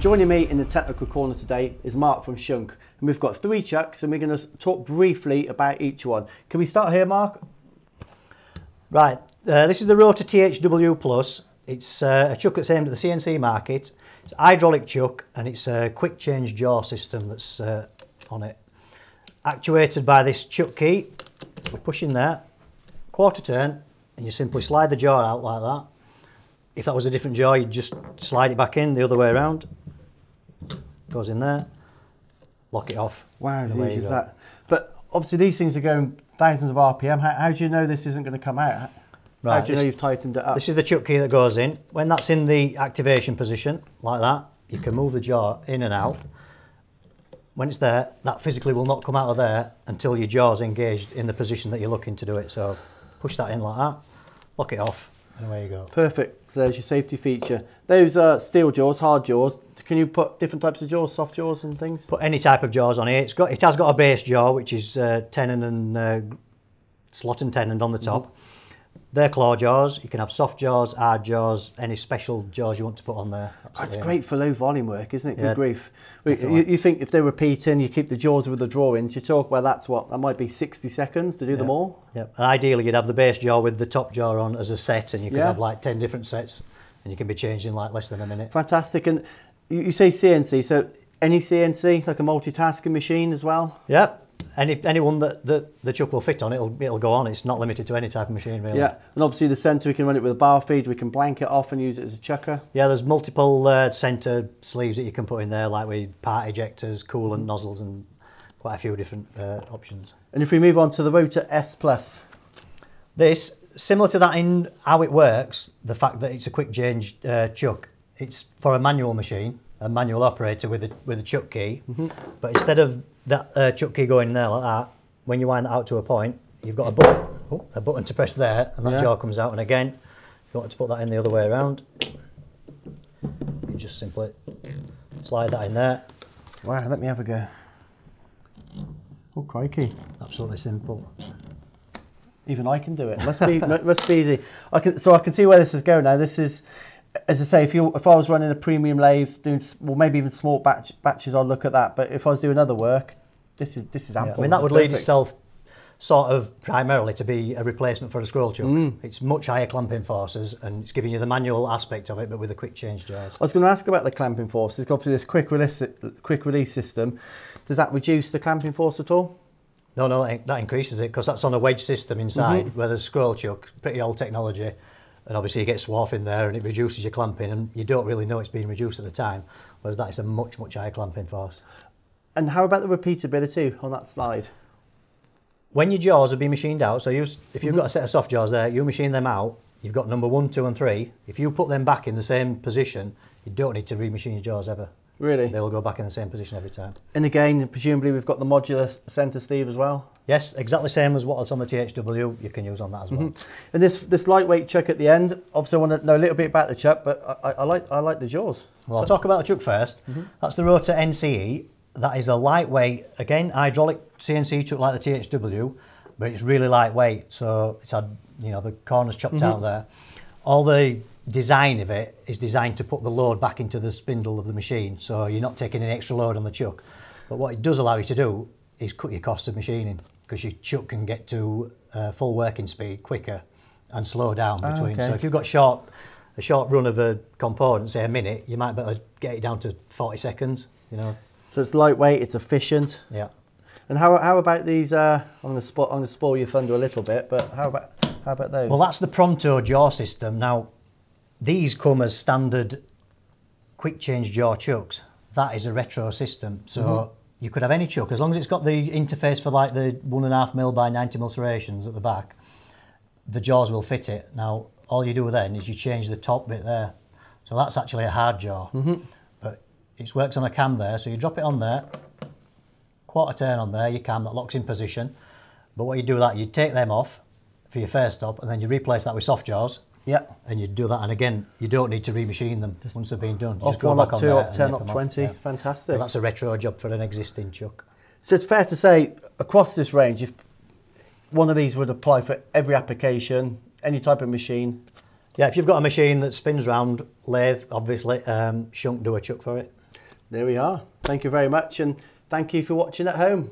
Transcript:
Joining me in the technical corner today is Mark from SCHUNK, and we've got three chucks, and we're going to talk briefly about each one. Can we start here, Mark? Right, uh, this is the Rota THW Plus. It's uh, a chuck that's aimed at the CNC market. It's hydraulic chuck and it's a quick change jaw system that's uh, on it. Actuated by this chuck key, we push in there, quarter turn, and you simply slide the jaw out like that. If that was a different jaw, you'd just slide it back in the other way around. Goes in there, lock it off. Wow, away you is that. But obviously, these things are going thousands of RPM. How, how do you know this isn't going to come out? Right, How do you know this- you've tightened it up? This is the chuck key that goes in. When that's in the activation position, like that, you can move the jaw in and out. When it's there, that physically will not come out of there until your jaw's engaged in the position that you're looking to do it. So push that in like that, lock it off, and away you go. Perfect. So there's your safety feature. Those are steel jaws, hard jaws. Can you put different types of jaws, soft jaws, and things? Put any type of jaws on here. It's got, it has got a base jaw, which is uh, tenon and uh, slot and tenon on the top. They're claw jaws. You can have soft jaws, hard jaws, any special jaws you want to put on there. That's great for low volume work, isn't it? Good Yeah, grief. You, you think if they're repeating, you keep the jaws with the drawings, you talk, well, that's what, that might be 60 seconds to do them all. Yep. And ideally, you'd have the base jaw with the top jaw on as a set, and you could Yeah. have like 10 different sets, and you can be changing like less than a minute. Fantastic. And you, you say CNC, so any CNC, like a multitasking machine as well? Yep. Any, anyone that, that the chuck will fit on, it'll, it'll go on. It's not limited to any type of machine, really. Yeah. And obviously the centre, we can run it with a bar feed, we can blank it off and use it as a chucker. Yeah, there's multiple uh, centre sleeves that you can put in there, like with part ejectors, coolant nozzles, and quite a few different uh, options. And if we move on to the Rota S Plus, This, similar to that in how it works, the fact that it's a quick change uh, chuck, it's for a manual machine, a manual operator with a, with a chuck key. But instead of that uh, chuck key going there like that, when you wind that out to a point, you've got a button, oh, a button to press there, and that Yeah. jaw comes out. And again, if you want to put that in the other way around, you just simply slide that in there. wow, let me have a go. Oh, crikey. Absolutely simple. Even I can do it. Must be must be easy. I can so I can see where this is going now. This is, as I say, if you if I was running a premium lathe, doing well maybe even small batch batches, I'd look at that. But if I was doing other work, this is this is Yeah, ample. I mean, that would lead itself sort of primarily to be a replacement for a scroll chuck. Mm. It's much higher clamping forces and it's giving you the manual aspect of it, but with a quick change jaws. I was going to ask about the clamping forces. It's obviously this quick release quick release system. Does that reduce the clamping force at all? No, no, that, increases it because that's on a wedge system inside, Mm-hmm. where the scroll chuck, pretty old technology, and obviously you get swarf in there and it reduces your clamping, and you don't really know it's being reduced at the time. Whereas that is a much, much higher clamping force. And how about the repeatability on that slide? When your jaws are being machined out, so you, if you've mm-hmm. got a set of soft jaws there, you machine them out. You've got number one, two, and three. If you put them back in the same position, you don't need to remachine your jaws ever. Really? They will go back in the same position every time. And again, presumably we've got the modular centre sleeve as well. Yes, exactly same as what's on the THW. You can use on that as well. Mm-hmm. And this this lightweight chuck at the end. Obviously, I want to know a little bit about the chuck, but I, I, like I like the jaws. Well, I'll talk about the chuck 1st mm-hmm. That's the Rota NCE. That is a lightweight, again, hydraulic CNC chuck like the THW, but it's really lightweight. So it's had, you know, the corners chopped mm-hmm. out there. All the design of it is designed to put the load back into the spindle of the machine. So you're not taking an extra load on the chuck. But what it does allow you to do is cut your costs of machining because your chuck can get to uh, full working speed quicker and slow down Ah, between. okay. So if you've got short, a short run of a component, say a minute, you might better get it down to 40 seconds, you know. So it's lightweight, it's efficient. Yeah. And how, how about these? Uh, I'm going to spo- I'm going to spoil your thunder a little bit, but how about how about those? Well, that's the Pronto jaw system. Now, these come as standard quick change jaw chucks. That is a retro system. So mm-hmm. you could have any chuck, as long as it's got the interface for like the one and a half mil by 90 mil serrations at the back, the jaws will fit it. Now, all you do then is you change the top bit there. So that's actually a hard jaw. Mm-hmm. But it works on a cam there. So you drop it on there, quarter turn on there, your cam that locks in position. But what you do with that, you take them off for your first stop, and then you replace that with soft jaws, yeah. and you do that. And again, you don't need to remachine them once they've been done. You just go one, back up on two, there up and ten, nip up them off. twenty. Yeah. Fantastic. Well, that's a retro job for an existing chuck. So it's fair to say across this range, if one of these would apply for every application, any type of machine. Yeah, if you've got a machine that spins round, lathe, obviously, um, SCHUNK do a chuck for it. There we are. Thank you very much, and thank you for watching at home.